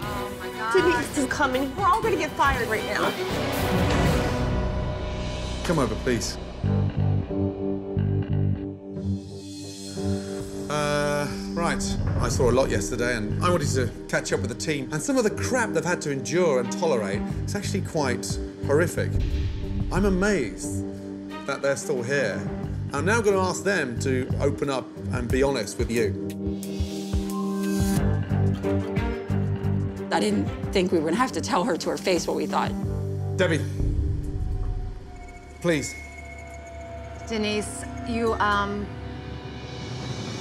Oh my Denise is coming. We're all gonna get fired right now. Come over, please. Uh, right. I saw a lot yesterday, and I wanted to catch up with the team. And some of the crap they've had to endure and tolerate is actually quite horrific. I'm amazed that they're still here. I'm now going to ask them to open up and be honest with you. I didn't think we were gonna have to tell her to her face what we thought. Debbie, please. Denise, you, um,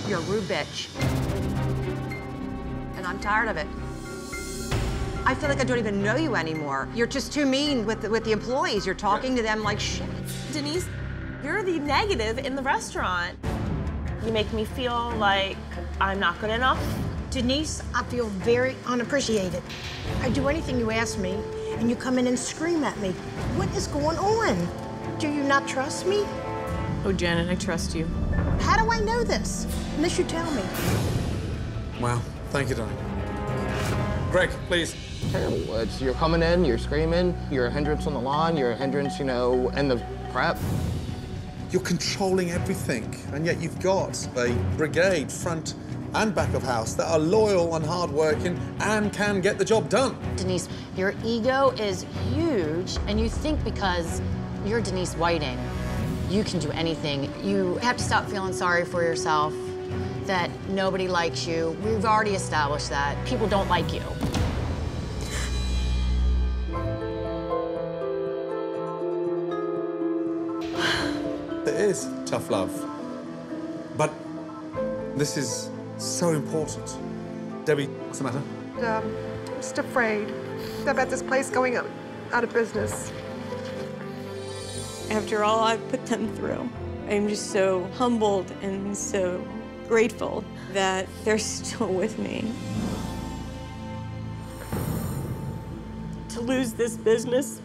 you're a rude bitch. And I'm tired of it. I feel like I don't even know you anymore. You're just too mean with the, with the employees. You're talking to them like shit. Denise, you're the negative in the restaurant. You make me feel like I'm not good enough. Denise, I feel very unappreciated. I do anything you ask me, and you come in and scream at me. What is going on? Do you not trust me? Oh, Janet, I trust you. How do I know this? Unless you tell me. Wow. Thank you, darling. Greg, please. terrible. It's you're coming in, you're screaming, you're a hindrance on the lawn, you're a hindrance, you know, in the prep. You're controlling everything, and yet you've got a brigade, front and back of house, that are loyal and hardworking and can get the job done. Denise, your ego is huge, and you think because you're Denise Whiting, you can do anything. You have to stop feeling sorry for yourself, that nobody likes you. We've already established that. People don't like you. Is tough love. But this is so important. Debbie, what's the matter? Um, I'm just afraid about this place going out, out of business. After all I've put them through, I'm just so humbled and so grateful that they're still with me. To lose this business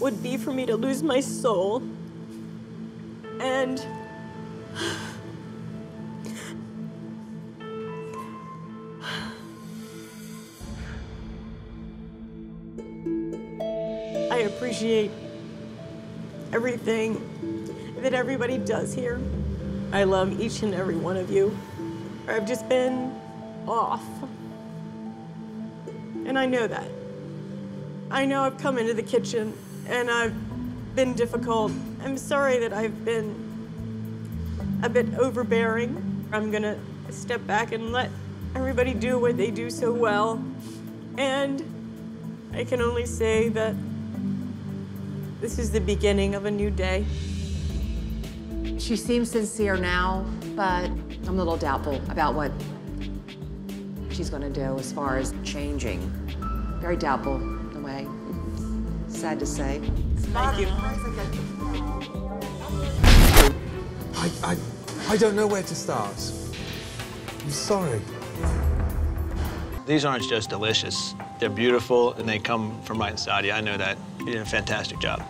would be for me to lose my soul and I appreciate everything that everybody does here. I love each and every one of you. I've just been off. And I know that. I know I've come into the kitchen and I've been difficult. I'm sorry that I've been a bit overbearing. I'm gonna step back and let everybody do what they do so well. And I can only say that this is the beginning of a new day. She seems sincere now, but I'm a little doubtful about what she's gonna do as far as changing. Very doubtful, in a way. Sad to say. Thank you. I, I, I don't know where to start. I'm sorry. These aren't just delicious. They're beautiful and they come from right inside you. I know that. You did a fantastic job.